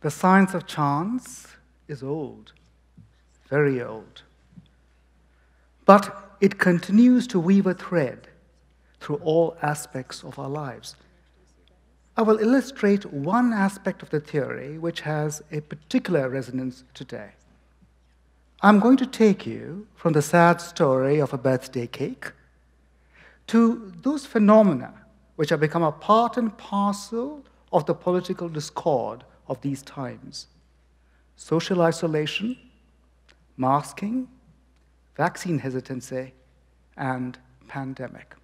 The science of chance is old, very old. But it continues to weave a thread through all aspects of our lives. I will illustrate one aspect of the theory which has a particular resonance today. I'm going to take you from the sad story of a birthday cake to those phenomena which have become a part and parcel of the political discord of these times social isolation, masking, vaccine hesitancy, and pandemic.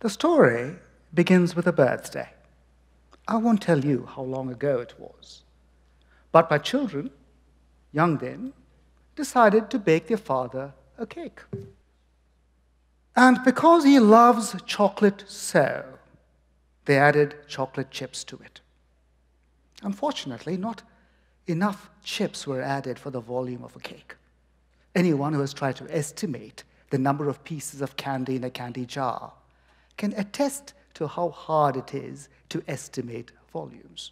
The story begins with a birthday. I won't tell you how long ago it was. But my children, young then, decided to bake their father a cake. And because he loves chocolate so, they added chocolate chips to it. Unfortunately, not enough chips were added for the volume of a cake. Anyone who has tried to estimate the number of pieces of candy in a candy jar can attest to how hard it is to estimate volumes.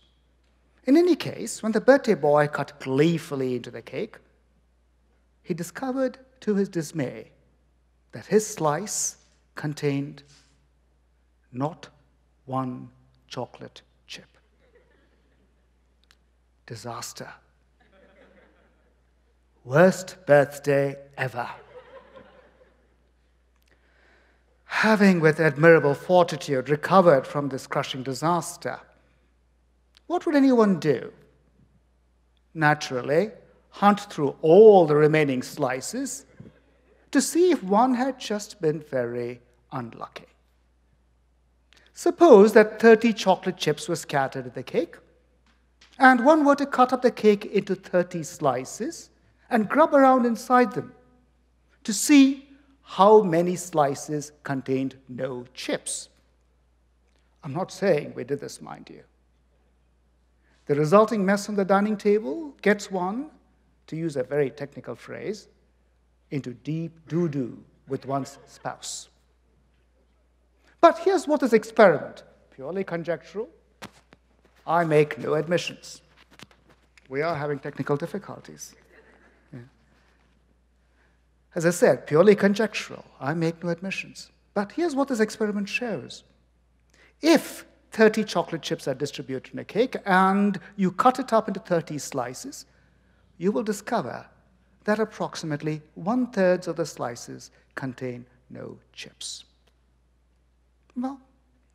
In any case, when the birthday boy cut gleefully into the cake, he discovered to his dismay that his slice contained not one chocolate. Disaster. Worst birthday ever. Having with admirable fortitude recovered from this crushing disaster, what would anyone do? Naturally, hunt through all the remaining slices to see if one had just been very unlucky. Suppose that 30 chocolate chips were scattered in the cake, and one were to cut up the cake into 30 slices and grub around inside them to see how many slices contained no chips. I'm not saying we did this, mind you. The resulting mess on the dining table gets one to use a very technical phrase, into deep doo doo with one's spouse. But here's what this experiment purely conjectural. I make no admissions. We are having technical difficulties. Yeah. As I said, purely conjectural. I make no admissions. But here's what this experiment shows. If 30 chocolate chips are distributed in a cake and you cut it up into 30 slices, you will discover that approximately one third of the slices contain no chips. Well,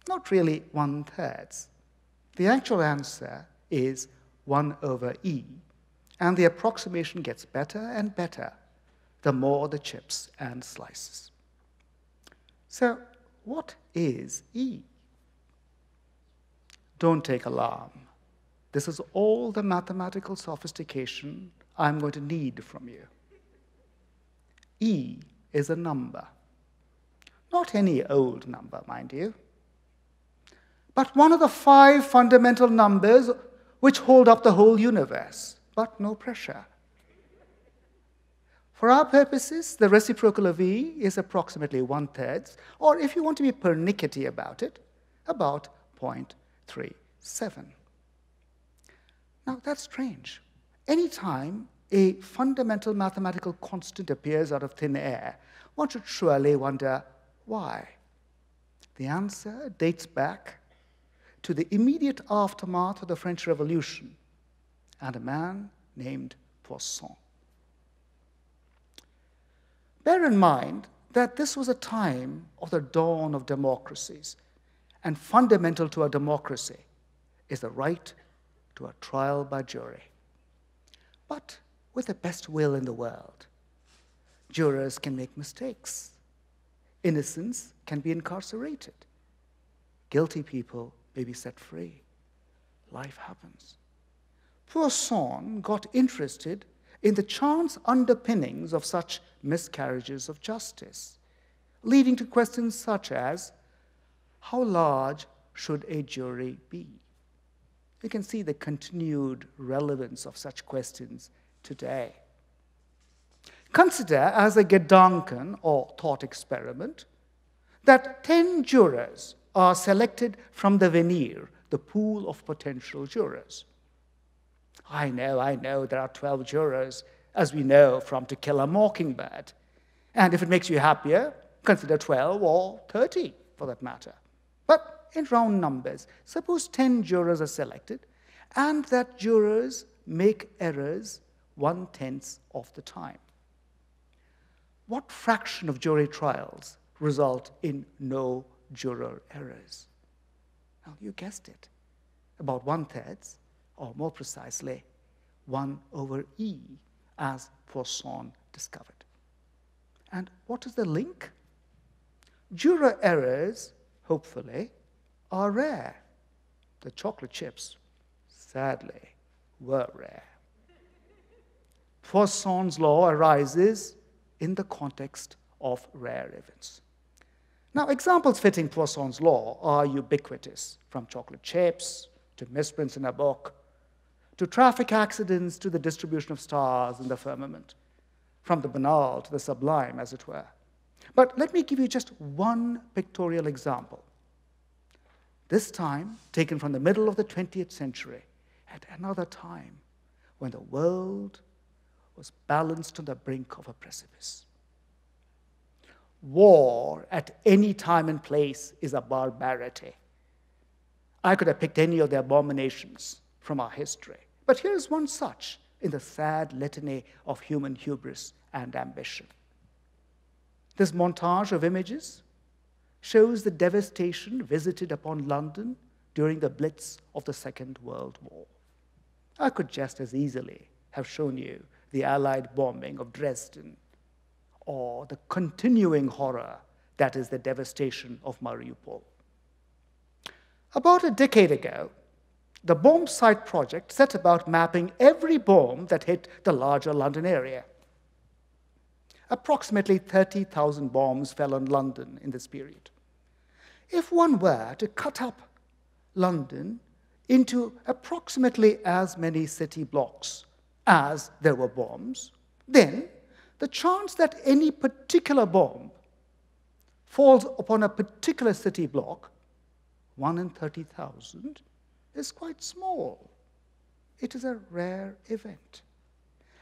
not really one third. The actual answer is 1 over E, and the approximation gets better and better the more the chips and slices. So, what is E? Don't take alarm. This is all the mathematical sophistication I'm going to need from you. E is a number. Not any old number, mind you, but one of the five fundamental numbers which hold up the whole universe, but no pressure. For our purposes, the reciprocal of E is approximately one third, or if you want to be pernickety about it, about 0.37. Now, that's strange. Anytime a fundamental mathematical constant appears out of thin air, one should surely wonder why. The answer dates back to the immediate aftermath of the French Revolution and a man named Poisson. Bear in mind that this was a time of the dawn of democracies, and fundamental to a democracy is the right to a trial by jury. But with the best will in the world, jurors can make mistakes. Innocents can be incarcerated. Guilty people may be set free. Life happens. Poisson got interested in the chance underpinnings of such miscarriages of justice, leading to questions such as how large should a jury be? You can see the continued relevance of such questions today. Consider as a Gedanken or thought experiment that 10 jurors are selected from the venire, the pool of potential jurors. I know, I know, there are 12 jurors, as we know from To Kill a Mockingbird. And if it makes you happier, consider 12 or 30 for that matter. But in round numbers, suppose 10 jurors are selected and that jurors make errors one tenth of the time. What fraction of jury trials result in no juror errors? Well, you guessed it. About one third, or more precisely, 1 over E, as Poisson discovered. And what is the link? Juror errors, hopefully, are rare. The chocolate chips, sadly, were rare. Poisson's law arises in the context of rare events. Now, examples fitting Poisson's law are ubiquitous, from chocolate chips to misprints in a book, to traffic accidents to the distribution of stars in the firmament, from the banal to the sublime, as it were. But let me give you just one pictorial example. This time taken from the middle of the 20th century, at another time when the world was balanced on the brink of a precipice. War at any time and place is a barbarity. I could have picked any of the abominations from our history, but here's one such in the sad litany of human hubris and ambition. This montage of images shows the devastation visited upon London during the Blitz of the Second World War. I could just as easily have shown you the Allied bombing of Dresden, or the continuing horror that is the devastation of Mariupol. About a decade ago, the Bomb Sight Project set about mapping every bomb that hit the larger London area. Approximately 30,000 bombs fell on London in this period. If one were to cut up London into approximately as many city blocks as there were bombs, then the chance that any particular bomb falls upon a particular city block, 1 in 30,000, is quite small. It is a rare event.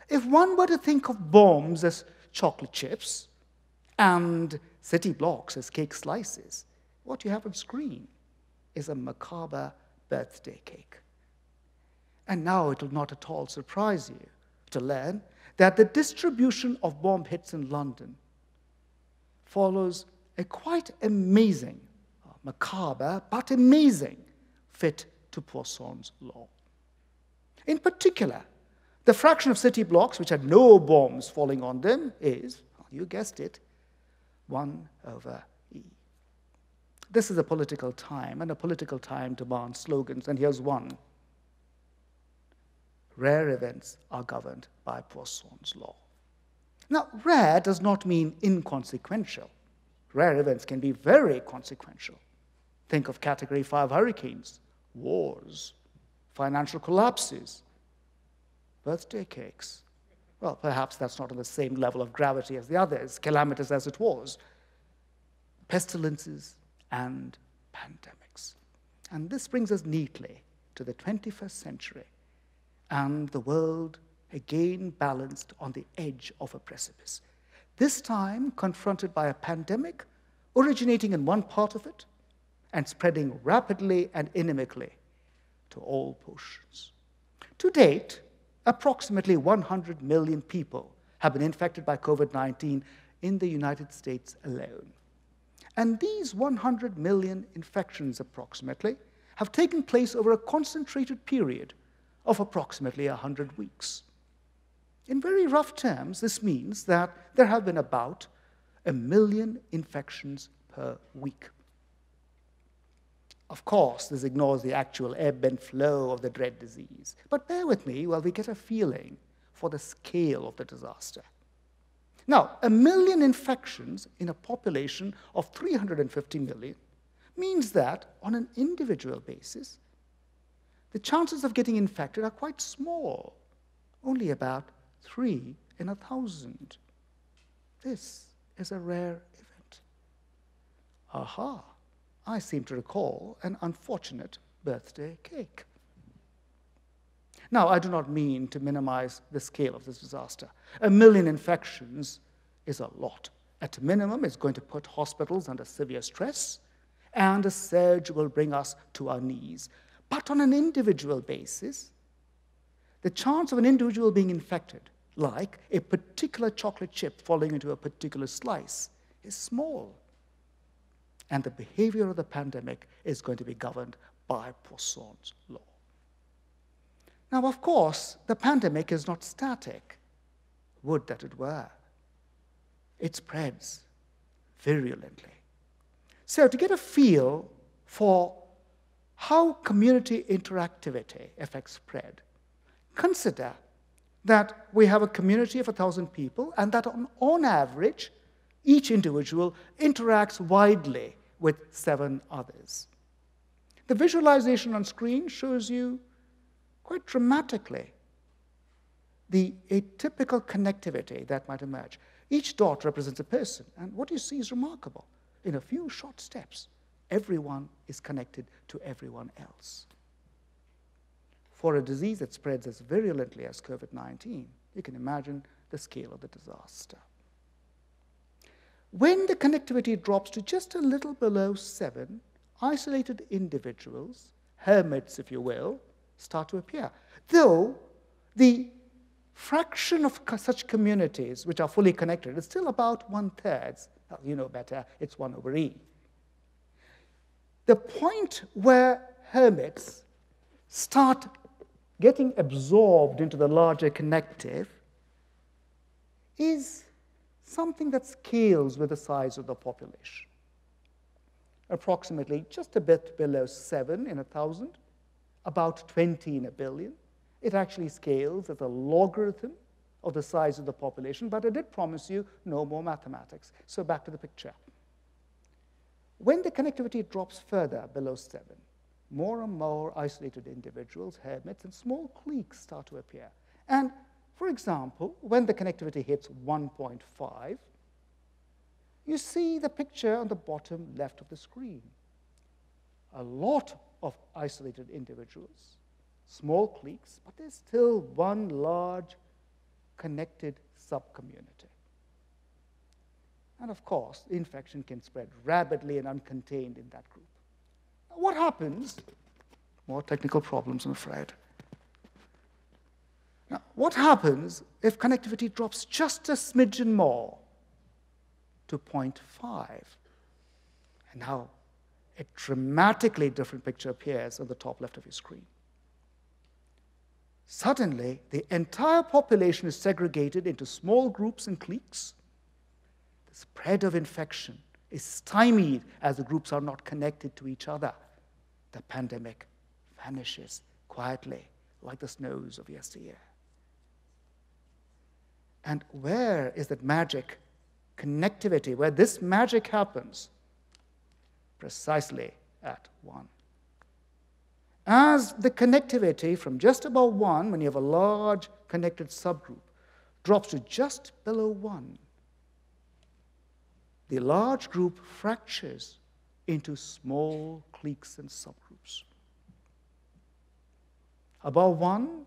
If one were to think of bombs as chocolate chips and city blocks as cake slices, what you have on screen is a macabre birthday cake. And now it will not at all surprise you to learn that the distribution of bomb hits in London follows a quite amazing, uh, macabre, but amazing fit to Poisson's law. In particular, the fraction of city blocks which had no bombs falling on them is, you guessed it, 1 over E. This is a political time, and a political time demands slogans, and here's one rare events are governed by Poisson's law. Now, rare does not mean inconsequential. Rare events can be very consequential. Think of category five hurricanes, wars, financial collapses, birthday cakes. Well, perhaps that's not on the same level of gravity as the others, calamitous as it was. Pestilences and pandemics. And this brings us neatly to the 21st century and the world again balanced on the edge of a precipice. This time confronted by a pandemic originating in one part of it and spreading rapidly and inimically to all portions. To date, approximately 100 million people have been infected by COVID 19 in the United States alone. And these 100 million infections, approximately, have taken place over a concentrated period of approximately 100 weeks. In very rough terms, this means that there have been about a million infections per week. Of course, this ignores the actual ebb and flow of the dread disease. But bear with me while we get a feeling for the scale of the disaster. Now, a million infections in a population of 350 million means that, on an individual basis, the chances of getting infected are quite small, only about three in a thousand. This is a rare event. Aha, I seem to recall an unfortunate birthday cake. Now, I do not mean to minimize the scale of this disaster. A million infections is a lot. At minimum, it's going to put hospitals under severe stress, and a surge will bring us to our knees. But on an individual basis, the chance of an individual being infected, like a particular chocolate chip falling into a particular slice, is small. And the behavior of the pandemic is going to be governed by Poisson's law. Now, of course, the pandemic is not static. Would that it were. It spreads virulently. So, to get a feel for how community interactivity affects spread, consider that we have a community of a thousand people and that on, on average, each individual interacts widely with seven others. The visualization on screen shows you quite dramatically the atypical connectivity that might emerge. Each dot represents a person, and what you see is remarkable. In a few short steps, everyone is connected to everyone else. For a disease that spreads as virulently as COVID 19, you can imagine the scale of the disaster. When the connectivity drops to just a little below seven, isolated individuals, hermits, if you will, start to appear. Though the fraction of such communities which are fully connected is still about one third. You know better, it's 1 over E. The point where hermits start getting absorbed into the larger connective is something that scales with the size of the population. Approximately just a bit below 7 in a thousand, about 20 in a billion. It actually scales as a logarithm of the size of the population, but I did promise you no more mathematics. So back to the picture. When the connectivity drops further below 7, more and more isolated individuals, hermits, and small cliques start to appear. And for example, when the connectivity hits 1.5, you see the picture on the bottom left of the screen. A lot of isolated individuals, small cliques, but there's still one large connected subcommunity. And of course, infection can spread rapidly and uncontained in that group. Now, what happens? More technical problems, I'm afraid. Now, what happens if connectivity drops just a smidgen more to 0.5? And now a dramatically different picture appears on the top left of your screen. Suddenly, the entire population is segregated into small groups and cliques. Spread of infection is stymied as the groups are not connected to each other. The pandemic vanishes quietly like the snows of yesteryear. And where is that magic connectivity, where this magic happens? Precisely at 1. As the connectivity from just above 1, when you have a large connected subgroup, drops to just below 1, the large group fractures into small cliques and subgroups. Above 1,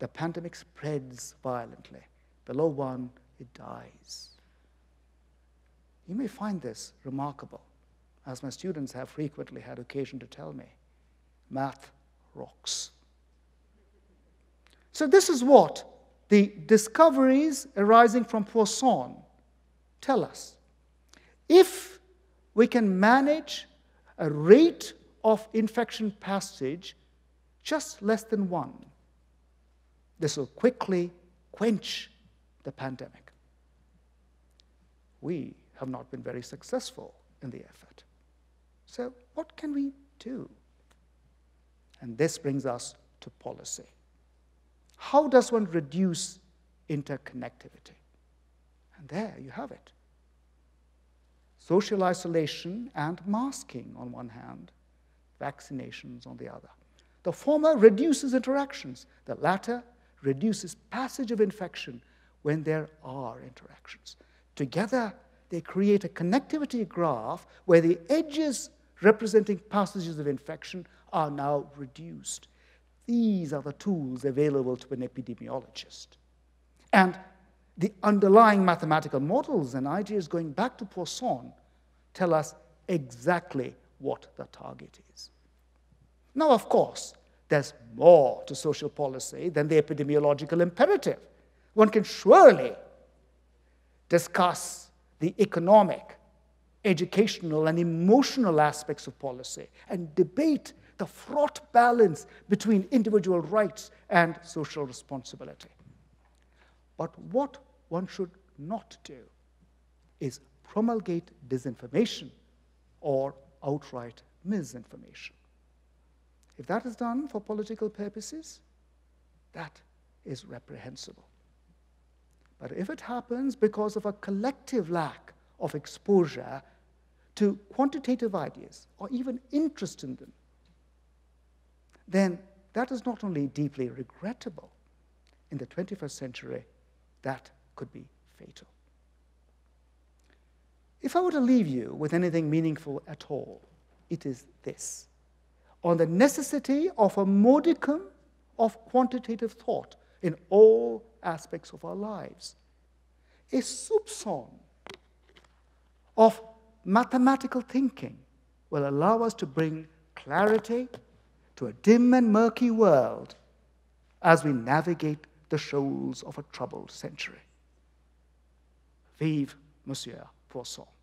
the pandemic spreads violently. Below 1, it dies. You may find this remarkable, as my students have frequently had occasion to tell me math rocks. So, this is what the discoveries arising from Poisson tell us. If we can manage a rate of infection passage just less than one, this will quickly quench the pandemic. We have not been very successful in the effort. So, what can we do? And this brings us to policy. How does one reduce interconnectivity? And there you have it. Social isolation and masking on one hand, vaccinations on the other. The former reduces interactions, the latter reduces passage of infection when there are interactions. Together, they create a connectivity graph where the edges representing passages of infection are now reduced. These are the tools available to an epidemiologist. And the underlying mathematical models and ideas going back to Poisson tell us exactly what the target is. Now, of course, there's more to social policy than the epidemiological imperative. One can surely discuss the economic, educational, and emotional aspects of policy and debate the fraught balance between individual rights and social responsibility. But what one should not do is promulgate disinformation or outright misinformation. If that is done for political purposes, that is reprehensible. But if it happens because of a collective lack of exposure to quantitative ideas or even interest in them, then that is not only deeply regrettable, in the 21st century, that could be fatal. If I were to leave you with anything meaningful at all, it is this on the necessity of a modicum of quantitative thought in all aspects of our lives. A soupçon of mathematical thinking will allow us to bring clarity to a dim and murky world as we navigate the shoals of a troubled century. Vive Monsieur Poisson.